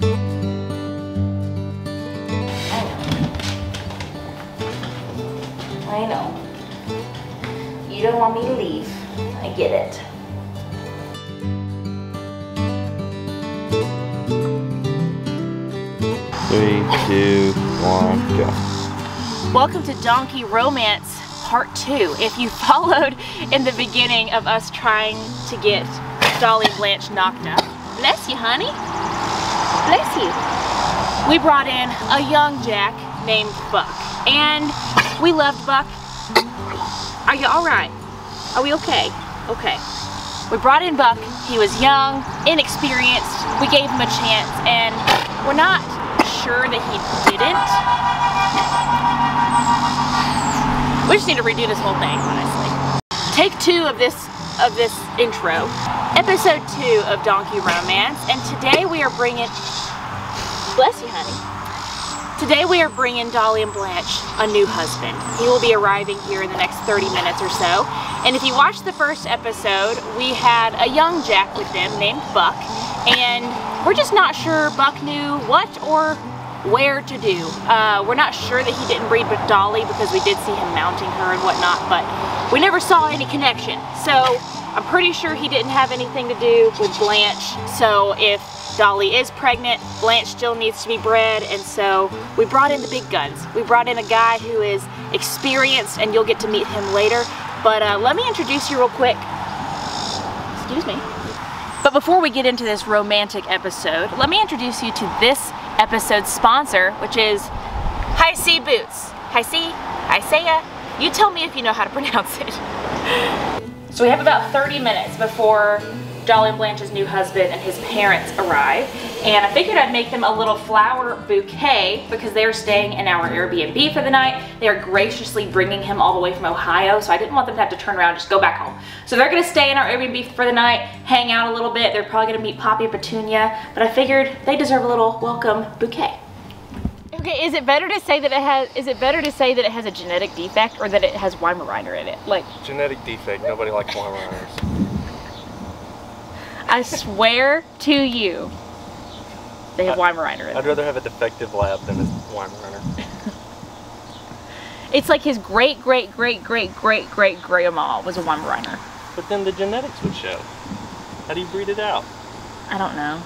I know. You don't want me to leave. I get it. Three, two, one, go. Welcome to Donkey Romance Part 2. If you followed in the beginning of us trying to get Dolly and Blanche knocked up, bless you, honey. Bless you. We brought in a young Jack named Buck, and we loved Buck. Are you all right? Are we okay? Okay. We brought in Buck. He was young, inexperienced. We gave him a chance, and we're not sure that he didn't. We just need to redo this whole thing, honestly. Take two of this of this intro. Episode two of Donkey Romance, and today we are bringing. Bless you, honey. Today we are bringing Dolly and Blanche a new husband. He will be arriving here in the next 30 minutes or so. And if you watched the first episode, we had a young Jack with them named Buck. And we're just not sure Buck knew what or where to do. Uh, we're not sure that he didn't breed with Dolly because we did see him mounting her and whatnot, but we never saw any connection. So I'm pretty sure he didn't have anything to do with Blanche. So if Dolly is pregnant, Blanche still needs to be bred, and so we brought in the big guns. We brought in a guy who is experienced, and you'll get to meet him later. But uh, let me introduce you real quick. Excuse me. But before we get into this romantic episode, let me introduce you to this episode's sponsor, which is HISEA Boots. High Sea, Isaiah, you tell me if you know how to pronounce it. So we have about 30 minutes before Dolly and Blanche's new husband and his parents arrive. And I figured I'd make them a little flower bouquet because they're staying in our Airbnb for the night. They're graciously bringing him all the way from Ohio, so I didn't want them to have to turn around and just go back home. So they're gonna stay in our Airbnb for the night, hang out a little bit. They're probably gonna meet Poppy and Petunia, but I figured they deserve a little welcome bouquet. Okay, is it better to say that it has, is it better to say that it has a genetic defect or that it has Weimaraner in it? Like, Genetic defect. Nobody likes Weimaraners. I swear to you, they have Weimaraner in I'd it. rather have a defective lab than a Weimaraner. It's like his great, great, great, great, great, great grandma was a Weimaraner. But then the genetics would show. How do you breed it out? I don't know.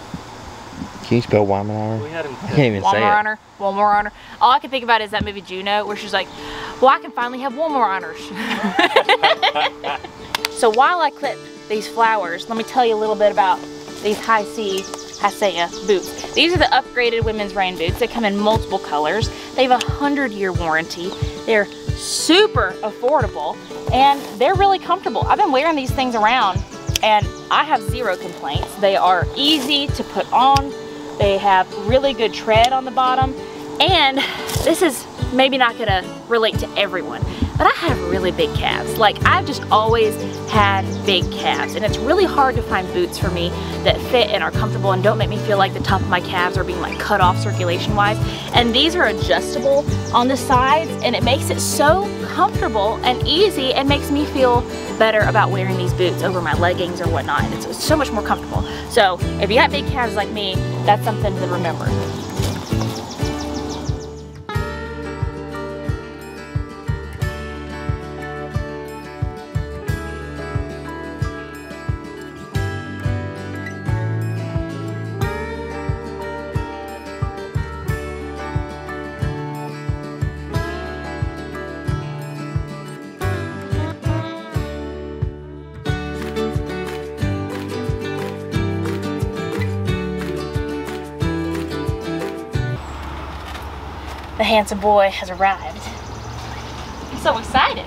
Can you spell Weimaraner? We had him. I can't even say it. Weimaraner, Weimaraner. All I can think about is that movie Juno, where she's like, "Well, I can finally have Weimaraners." so while I clip these flowers, let me tell you a little bit about these high sea Hasea uh, boots. These are the upgraded women's rain boots. They come in multiple colors. They have a hundred year warranty. They're super affordable and they're really comfortable. I've been wearing these things around and I have zero complaints. They are easy to put on. They have really good tread on the bottom. And this is maybe not gonna relate to everyone, but I have really big calves. Like I've just always had big calves and it's really hard to find boots for me that fit and are comfortable and don't make me feel like the top of my calves are being like cut off circulation wise. And these are adjustable on the sides and it makes it so comfortable and easy and makes me feel better about wearing these boots over my leggings or whatnot. And it's, it's so much more comfortable. So if you got big calves like me, that's something to remember. The handsome boy has arrived. I'm so excited.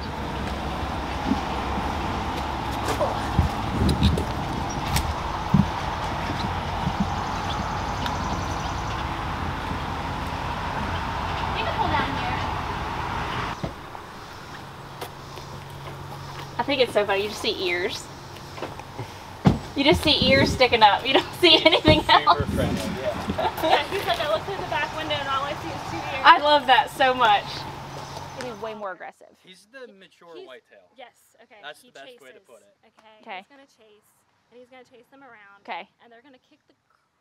You can hold down here. I think it's so funny. You just see ears. You just see ears sticking up. You don't see anything else. Yeah, he said I look through the back window and all I see is two ears. I love that so much. He's way more aggressive. He's the mature He's- whitetail. Yes, okay. That's he the best chases. way to put it. Okay. Okay. He's gonna chase, and he's gonna chase them around. Okay. And they're gonna kick the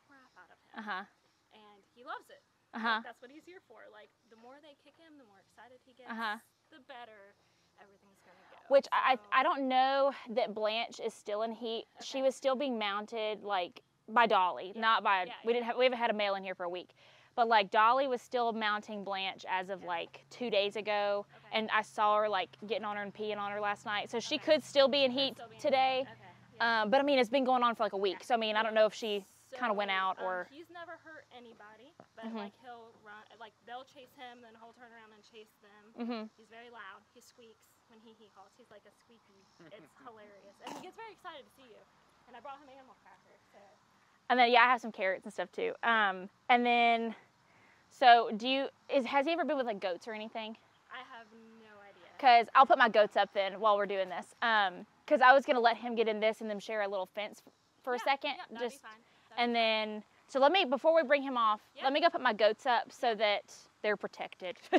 crap out of him. Uh huh. And he loves it. Uh huh. That's what he's here for. Like the more they kick him, the more excited he gets. Uh-huh. The better everything's gonna go. Which I So- I don't know that Blanche is still in heat. She was still being mounted like by Dolly, not by Yeah, we yeah. didn't have we haven't had a male in here for a week. But like Dolly was still mounting Blanche as of like two days ago, Okay. and I saw her like getting on her and peeing on her last night. So she Okay. could still be in heat being- today. Okay. Yeah. Um, but I mean, it's been going on for like a week. So I mean, I don't know if she kind of went So, out um, or. he's never hurt anybody, but Mhm. like he'll run, like they'll chase him, then he'll turn around and chase them. Mhm. He's very loud. He squeaks when he he calls. He's like a squeaky. It's hilarious, and he gets very excited to see you. And I brought him animal crackers. So And then yeah, I have some carrots and stuff too. Um, and then, so do you? Is has he ever been with like goats or anything? I have no idea. Because I'll put my goats up then while we're doing this. Um, because I was gonna let him get in this and then share a little fence for a second, yeah, just be fine. That'd and then so let me before we bring him off, Yeah. let me go put my goats up so that they're protected.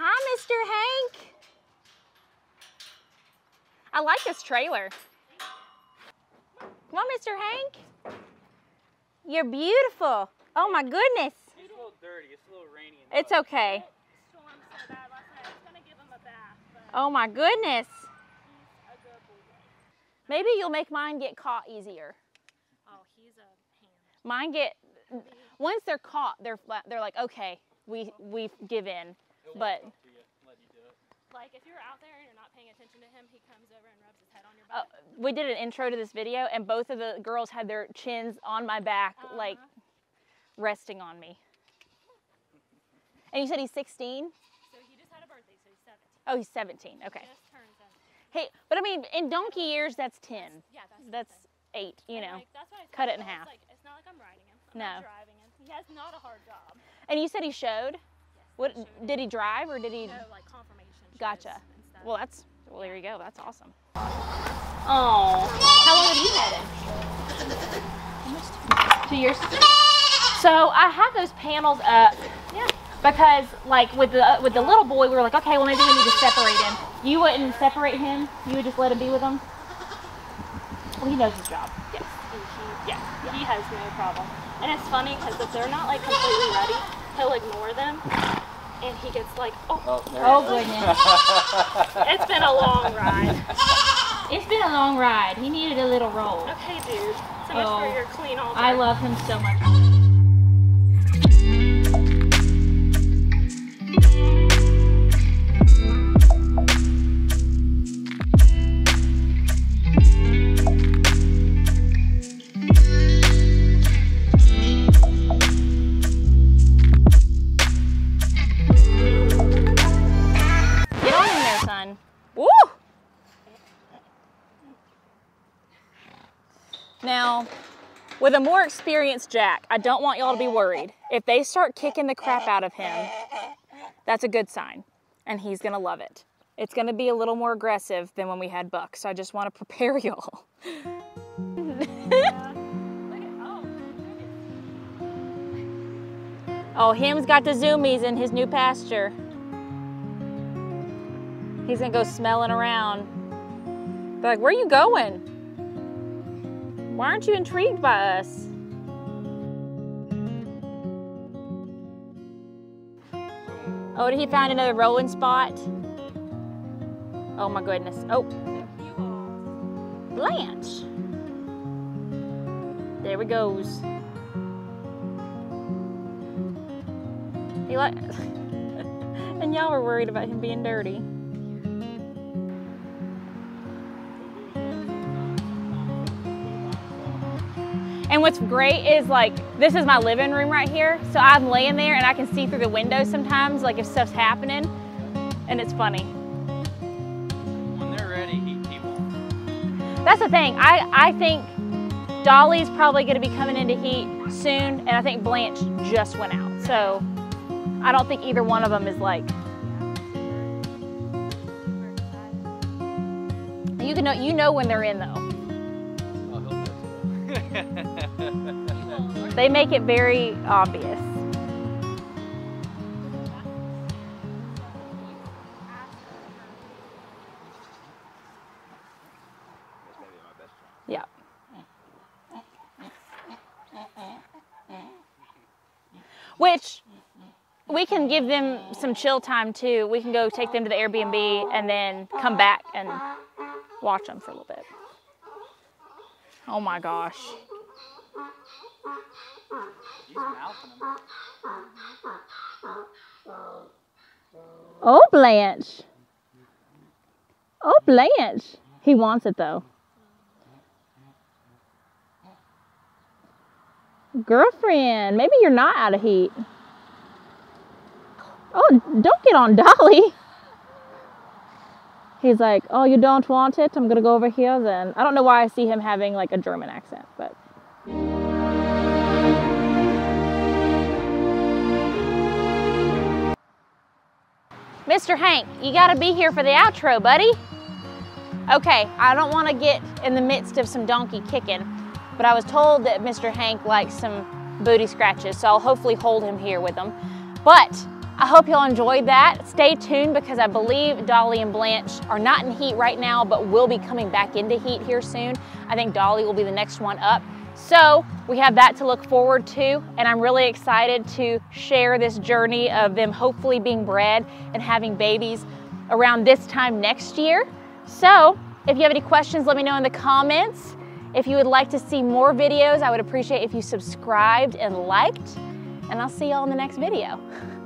Hi, Mr. Hank. I like this trailer. Come on, Mr. Hank. You're beautiful. Oh my goodness. It's a little dirty. It's a little rainy. in It's okay. So bad last night. I was gonna give him a bath, Oh my goodness. good. Maybe you'll make mine get caught easier. Oh, he's a hand. Mine get once they're caught, they're they're like, okay, we we give in. He'll But walk up to you, let you do it. Like if you're out there and you're not paying attention to him, he comes over and rubs his head on your uh, back. we did an intro to this video, and both of the girls had their chins on my back, like Uh-huh. resting on me. And you said he's 16? So he just had a birthday, so he's 17. Oh, he's 17. Okay. Just turned 17. Hey, but I mean, in donkey years, that's 10. Yeah, that's That's thing. eight. You And, know. Like, that's why I cut it in half. Like, it's not like I'm riding him. I'm No. driving him. He has not a hard job. And you said he showed. Yes, What showed did he drive or did he? No, like conformation. Gotcha. Well, that's well. There you go. That's awesome. Oh, how long have you had it? Two years. So I have those panels up. Yeah. Because like with the with the little boy, we were like, okay, well maybe we need to separate him. You wouldn't separate him. You would just let him be with them. Well, he knows his job. Yes. And he, yeah, he has no problem. And it's funny because if they're not like completely ready, he'll ignore them. And he gets like, oh, Oh, oh goodness, it's been a long ride. it's been a long ride. He needed a little roll. Okay, dude. So much Oh, for your clean all day. I love him so much. Now, with a more experienced Jack, I don't want y'all to be worried. If they start kicking the crap out of him, that's a good sign, and he's gonna love it. It's gonna be a little more aggressive than when we had Buck, so I just want to prepare y'all. Oh, him's got the zoomies in his new pasture. He's gonna go smelling around. Be like, where are you going? Why aren't you intrigued by us? Oh, did he find another rolling spot? Oh my goodness. Oh. Blanche. There he goes. He like, and y'all were worried about him being dirty. And what's great is like this is my living room right here, so I'm laying there and I can see through the window sometimes, like if stuff's happening, and it's funny. When they're ready, he, he won't. That's the thing. I, I think Dolly's probably going to be coming into heat soon, and I think Blanche just went out. So I don't think either one of them is like. You can know you know when they're in though. They make it very obvious. Yeah. Which we can give them some chill time too. We can go take them to the Airbnb and then come back and watch them for a little bit. Oh my gosh. Oh, Blanche. Oh, Blanche. He wants it though. Girlfriend, maybe you're not out of heat. Oh, don't get on Dolly. He's like, oh, you don't want it? I'm gonna go over here then. I don't know why I see him having like a German accent, but. Mr. Hank, you gotta be here for the outro, buddy. Okay, I don't wanna get in the midst of some donkey kicking, but I was told that Mr. Hank likes some booty scratches, so I'll hopefully hold him here with him. But I hope y'all enjoyed that. Stay tuned because I believe Dolly and Blanche are not in heat right now, but will be coming back into heat here soon. I think Dolly will be the next one up. So we have that to look forward to, and I'm really excited to share this journey of them hopefully being bred and having babies around this time next year. So if you have any questions, let me know in the comments. If you would like to see more videos, I would appreciate if you subscribed and liked, and I'll see y'all in the next video.